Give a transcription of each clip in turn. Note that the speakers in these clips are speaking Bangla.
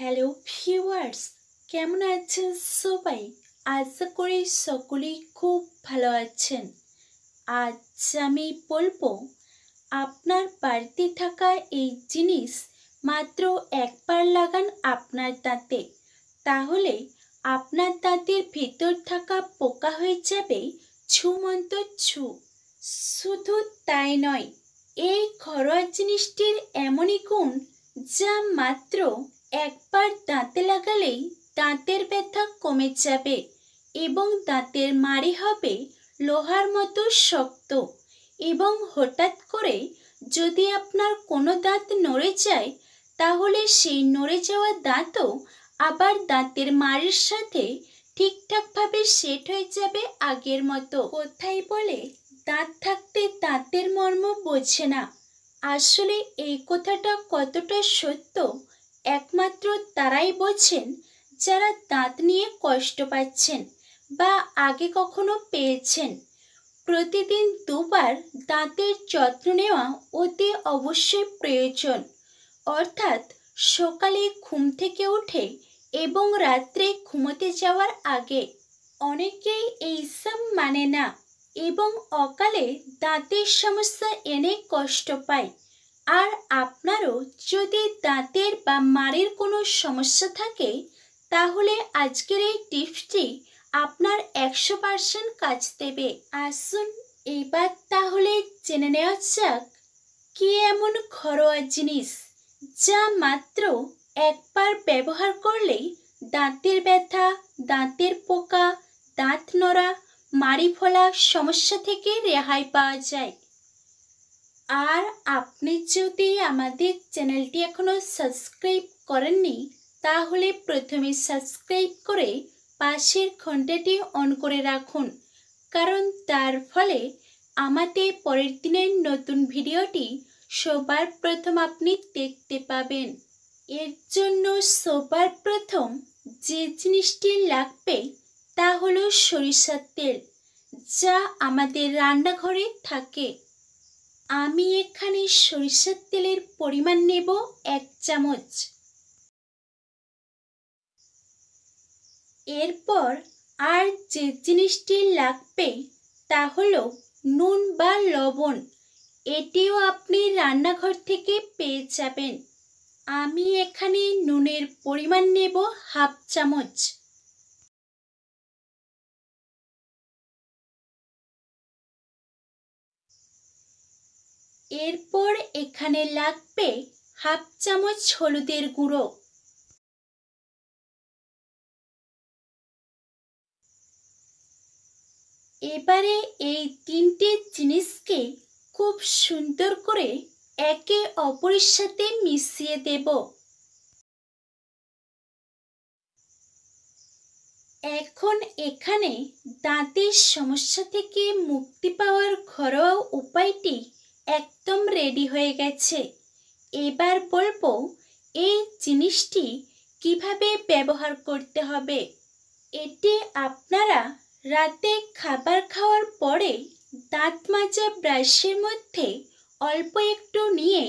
হ্যালো ভিউয়ার্স কেমন আছেন সবাই? আশা করি সকলেই খুব ভালো আছেন। আজ আমি বলব, আপনার বাড়িতে থাকা এই জিনিস মাত্র একবার লাগান আপনার দাঁতে। তাহলে আপনার দাঁতের ভেতর থাকা পোকা হয়ে যাবে ছুমন্ত ছু শুধু তাই নয়, এই ঘরোয়া জিনিসটির এমনই গুণ যা মাত্র একবার দাঁতে লাগালেই দাঁতের ব্যথা কমে যাবে এবং দাঁতের মাড়ি হবে লোহার মতো শক্ত এবং হঠাৎ করে যদি আপনার কোনো দাঁত নড়ে যায়, তাহলে সেই নড়ে যাওয়া দাঁতও আবার দাঁতের মাড়ির সাথে ঠিকঠাকভাবে সেট হয়ে যাবে আগের মতো। কোথায় বলে, দাঁত থাকতে দাঁতের মর্ম বোঝে না আসলে এই কথাটা কতটা সত্য একমাত্র তারাই বোঝেন যারা দাঁত নিয়ে কষ্ট পাচ্ছেন বা আগে কখনো পেয়েছেন। প্রতিদিন দুবার দাঁতের যত্ন নেওয়া অতি অবশ্যই প্রয়োজন। অর্থাৎ সকালে ঘুম থেকে উঠে এবং রাত্রে ঘুমোতে যাওয়ার আগে অনেকেই এইসব মানে না এবং অকালে দাঁতের সমস্যা এনে কষ্ট পায়। আর আপনারও যদি দাঁতের বা মাড়ির কোনো সমস্যা থাকে, তাহলে আজকের এই টিপসটি আপনার একশো পার্সেন্ট কাজ দেবে। আসুন এবার তাহলে জেনে নেওয়া যাক, কি এমন ঘরোয়া জিনিস যা মাত্র একবার ব্যবহার করলেই দাঁতের ব্যথা, দাঁতের পোকা, দাঁত নড়া, মাড়ি ফোলা সমস্যা থেকে রেহাই পাওয়া যায়? আর আপনি যদি আমাদের চ্যানেলটি এখনও সাবস্ক্রাইব করেননি, তাহলে প্রথমে সাবস্ক্রাইব করে পাশের ঘন্টাটি অন করে রাখুন। কারণ তার ফলে আমাদের পরের দিনের নতুন ভিডিওটি সবার প্রথম আপনি দেখতে পাবেন। এর জন্য সবার প্রথম যে জিনিসটি লাগবে তা হলো সরিষার তেল, যা আমাদের রান্নাঘরে থাকে। আমি এখানে সরিষার তেলের পরিমাণ নেব এক চামচ। এরপর আর যে জিনিসটি লাগবে তা হলো নুন বা লবণ। এটিও আপনি রান্নাঘর থেকে পেয়ে যাবেন। আমি এখানে নুনের পরিমাণ নেব হাফ চামচ। এরপর এখানে লাগবে হাফ চামচ হলুদের গুঁড়ো। এবারে এই তিনটে জিনিসকে খুব সুন্দর করে একে অপরের সাথে মিশিয়ে দেব। এখন এখানে দাঁতের সমস্যা থেকে মুক্তি পাওয়ার ঘরোয়া উপায়টি একদম রেডি হয়ে গেছে। এবার বলব, এই জিনিসটি কীভাবে ব্যবহার করতে হবে? এটি আপনারা রাতে খাবার খাওয়ার পরে দাঁত মাজা ব্রাশের মধ্যে অল্প একটু নিয়ে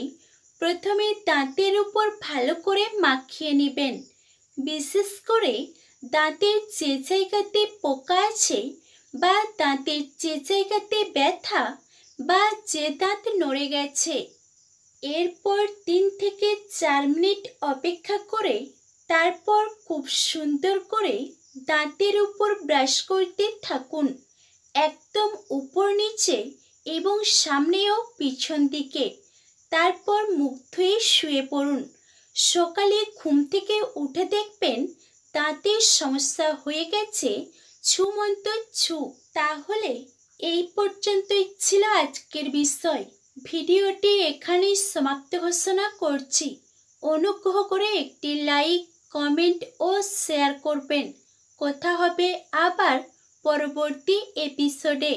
প্রথমে দাঁতের উপর ভালো করে মাখিয়ে নেবেন। বিশেষ করে দাঁতের যে জায়গাতে পোকা আছে বা দাঁতের যে জায়গাতে ব্যথা বা যে দাঁত নড়ে গেছে। এরপর তিন থেকে চার মিনিট অপেক্ষা করে, তারপর খুব সুন্দর করে দাঁতের উপর ব্রাশ করতে থাকুন। একদম উপর নিচে এবং সামনেও পিছন দিকে। তারপর মুখ ধুয়ে শুয়ে পড়ুন। সকালে ঘুম থেকে উঠে দেখবেন দাঁতের সমস্যা হয়ে গেছে ছুমন্ত ছু তাহলে এই পর্যন্তই ছিল আজকের বিষয়। ভিডিওটি এখানেই সমাপ্ত ঘোষণা করছি। অনুগ্রহ করে একটি লাইক, কমেন্ট ও শেয়ার করবেন। কথা হবে আবার পরবর্তী এপিসোডে।